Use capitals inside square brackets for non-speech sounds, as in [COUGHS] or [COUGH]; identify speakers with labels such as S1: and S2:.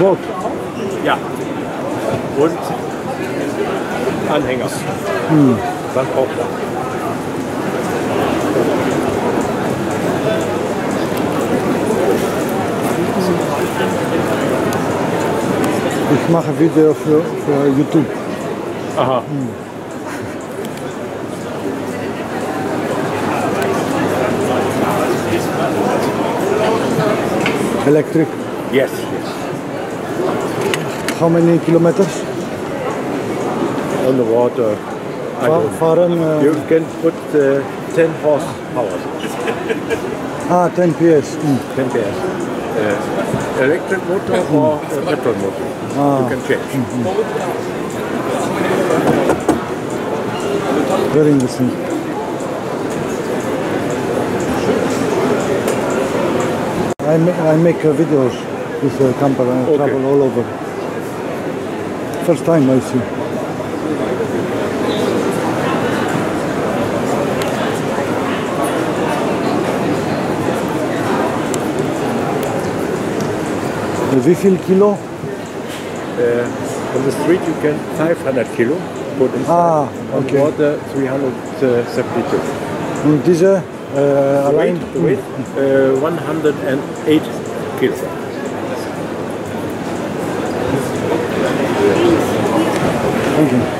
S1: Burg. Ja. Und Anhänger. Hm. Dann auch.
S2: Ich mache Video für, für YouTube.
S1: Aha. Hm.
S2: Electric.
S1: Yes. yes.
S2: How many kilometers?
S1: On the water. I
S2: Fa-
S1: don't-
S2: Uh,
S1: You can put uh, 10 horsepower,
S2: ah, 10 PS. Mm.
S1: 10 PS. Uh, electric motor [COUGHS] or uh, petrol motor. You can change.
S2: Very interesting. I, ma- I make uh, videos with uh, camper and I
S1: Okay.
S2: travel all over. First time I see. Uh, Wie viel Kilo?
S1: Uh, on the street you can 500 kilo put inside.
S2: Ah,
S1: On
S2: okay.
S1: water 372.
S2: Und diese
S1: The
S2: allein?
S1: weight, the weight uh, 108 kilos. Thank you.